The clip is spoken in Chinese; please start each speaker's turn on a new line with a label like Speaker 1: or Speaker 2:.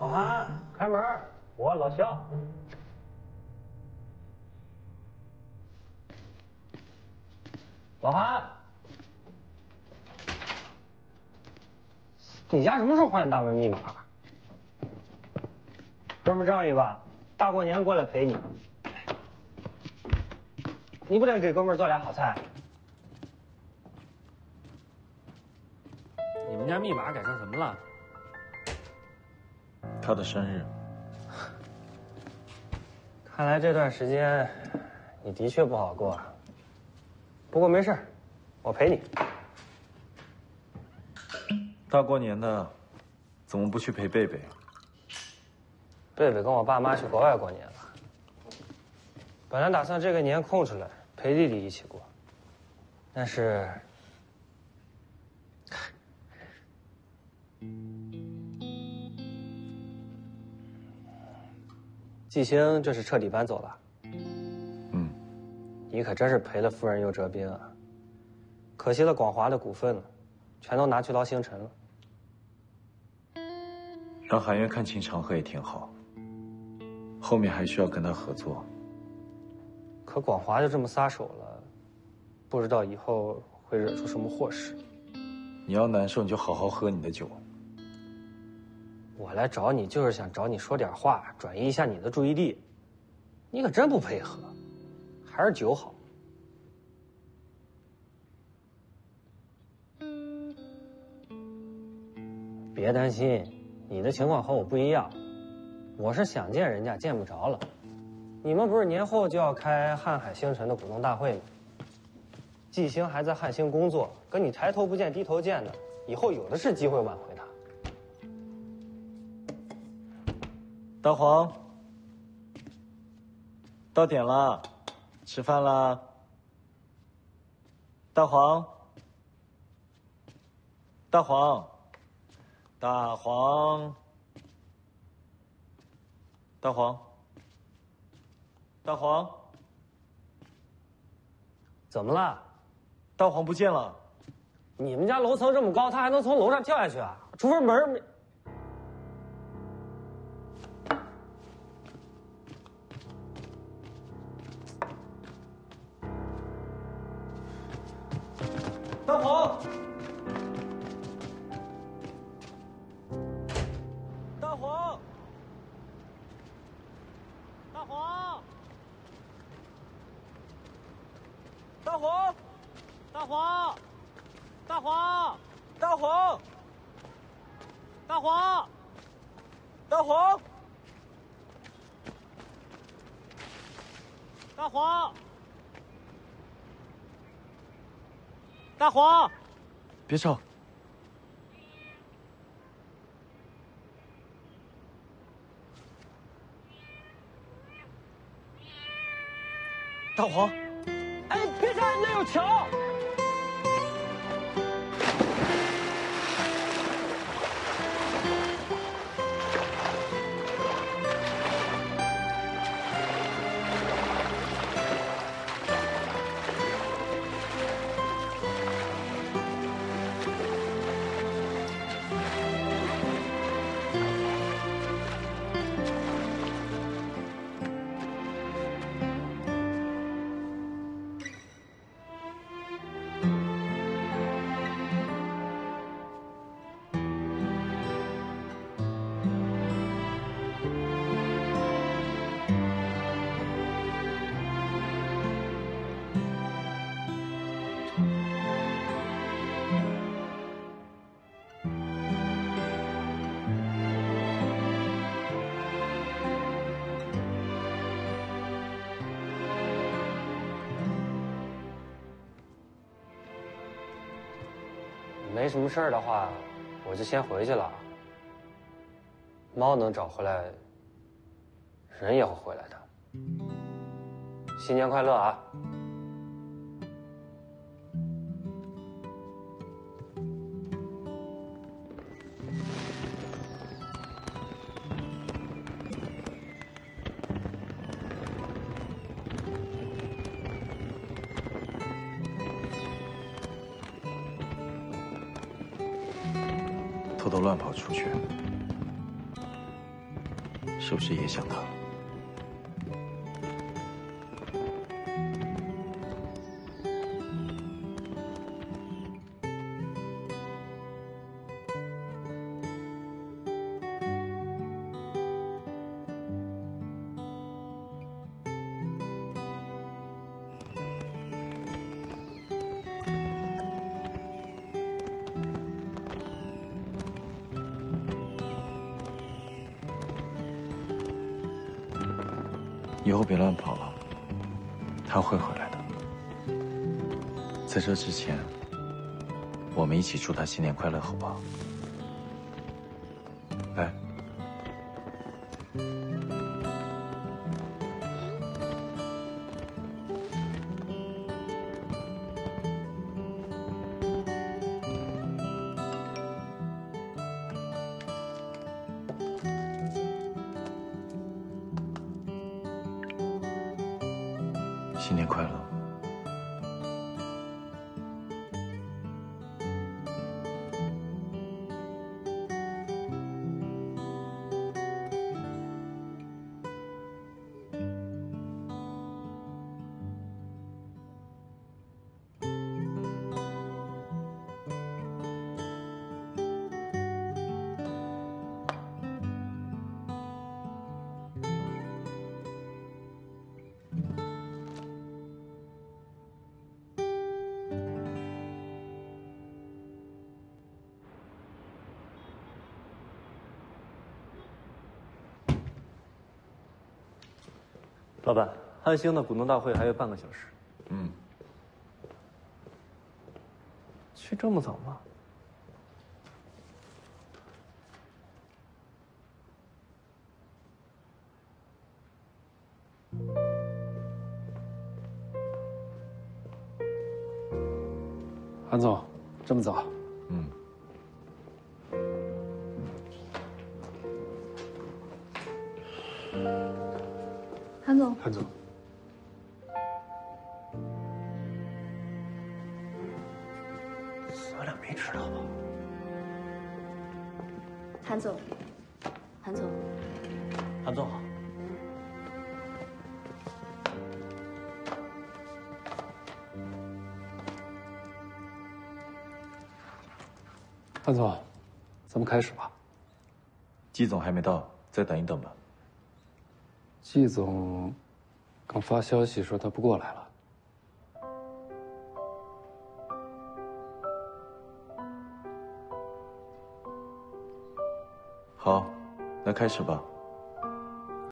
Speaker 1: 老韩，开门，我老肖。老韩，你家什么时候换的大门密码？哥们仗义吧？大过年过来陪你，你不得给哥们做俩好菜？
Speaker 2: 你们家密码改成什么了？
Speaker 3: 他的生日。
Speaker 1: 看来这段时间你的确不好过啊。不过没事，我陪你。
Speaker 3: 大过年的，怎么不去陪贝贝？
Speaker 1: 贝贝跟我爸妈去国外过年了。本来打算这个年空出来陪弟弟一起过，但是，季星这是彻底搬走了。嗯你可真是赔了夫人又折兵啊！可惜了广华的股份，全都拿去捞星辰了。
Speaker 3: 让韩月看清长河也挺好，后面还需要跟他合作。
Speaker 1: 可广华就这么撒手了，不知道以后会惹出什么祸事。
Speaker 3: 你要难受，你就好好喝你的酒。
Speaker 1: 我来找你就是想找你说点话，转移一下你的注意力。你可真不配合。还是酒好。别担心，你的情况和我不一样，我是想见人家见不着了。你们不是年后就要开瀚海星辰的股东大会吗？季星还在瀚星工作，跟你抬头不见低头见的，以后有的是机会挽回
Speaker 3: 大黄，到点了。吃饭啦，大黄，大黄，大黄，大黄，大黄，
Speaker 1: 怎么了？
Speaker 3: 大黄不见了。
Speaker 1: 你们家楼层这么高，他还能从楼上跳下去啊？除非门没。
Speaker 3: 大黄，大黄，大黄，大黄，大黄，大黄，大黄，大黄，大黄，大黄。大黄，别吵。大黄，
Speaker 1: 哎，别吵，那有桥。没什么事儿的话，我就先回去了。猫能找回来，人也会回来的。新年快乐啊！
Speaker 3: 都乱跑出去是不是也想他以后别乱跑了，他会回来的。在这之前，我们一起祝他新年快乐，好不好？新年快乐。
Speaker 2: 老板，汉兴的股东大会还有半个小时。
Speaker 3: 嗯，
Speaker 2: 去这么早吗？
Speaker 4: 韩总，这么早？
Speaker 5: 韩总，
Speaker 4: 韩总，
Speaker 1: 咱俩没迟到吧？
Speaker 5: 韩总，韩总，
Speaker 2: 韩总好。
Speaker 4: 韩总，咱们开始吧。
Speaker 3: 季总还没到，再等一等吧。
Speaker 4: 季总刚发消息说他不过来了。
Speaker 3: 好，那开始吧。